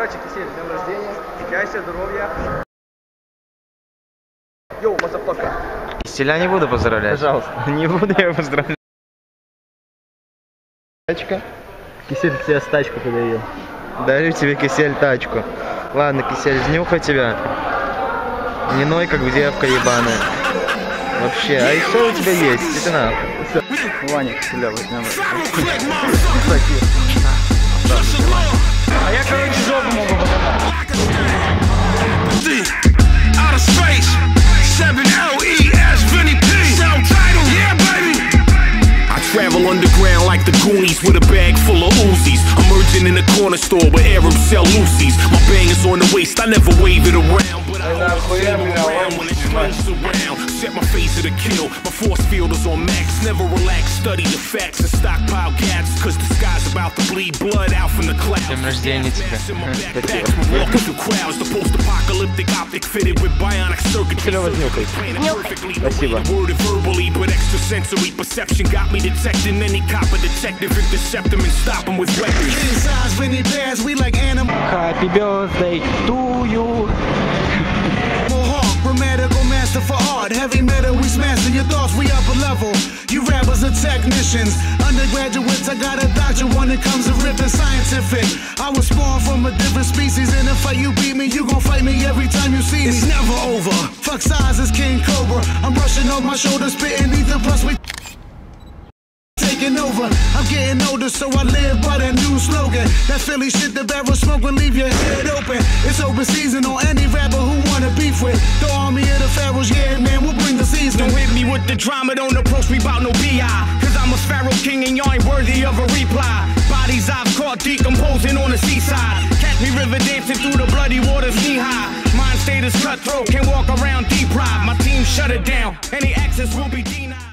Короче, Кисель, с днем рождения. Счастья, здоровья. Йоу, мазафака. Киселя не буду поздравлять. Пожалуйста. Не буду я поздравлять. Тачка. Кисель тебе стачку подарил. Дарю тебе, Кисель, тачку. Ладно, Кисель, знюхай тебя. Не ной, как девка ебаная. Вообще, а и что у тебя есть? Иди нахуй. Ваня Киселя, с днем underground like the Goonies with a bag full of Uzis. Emerging in a corner store where Arabs sell Lucy's. My bang is on the waist, I never wave it around, but I always around when it turns around. Set my face to the kill, my force field is on max. Never relax, study the facts and stockpile gaps. Cause the about to bleed blood out from the clouds. Днем рождения тебе. Backpacks from walking through crowds, the post-apocalyptic optic fitted with bionic circuitry. Спасибо. Worded verbally, but extrasensory perception got me detecting any copper detective intercept him and stop him with weapons. Inside Vinny Bears, we like animal Happy birthday to you. Art. Heavy metal, we smashing your thoughts, we up a level. You rappers are technicians. Undergraduates, I got a doctorate when it comes to ripping scientific. I was spawned from a different species. In a fight, you beat me, you gon' fight me every time you see me. It's never over. Fuck size is King Cobra. I'm brushing off my shoulders, spitting ether, plus we taking over. I'm getting older, so I live by that new slogan. That Philly shit, the barrel smoke will leave your head open. It's open season on any rapper who wanna beef with. The army of the pharaohs, yeah, with the drama, don't approach me about no BI. Cause I'm a Pharaoh King and y'all ain't worthy of a reply. Bodies I've caught decomposing on the seaside. Catch me river dancing through the bloody waters knee high. Mind state is cutthroat, can't walk around deep pride. My team shut it down, any access will be denied.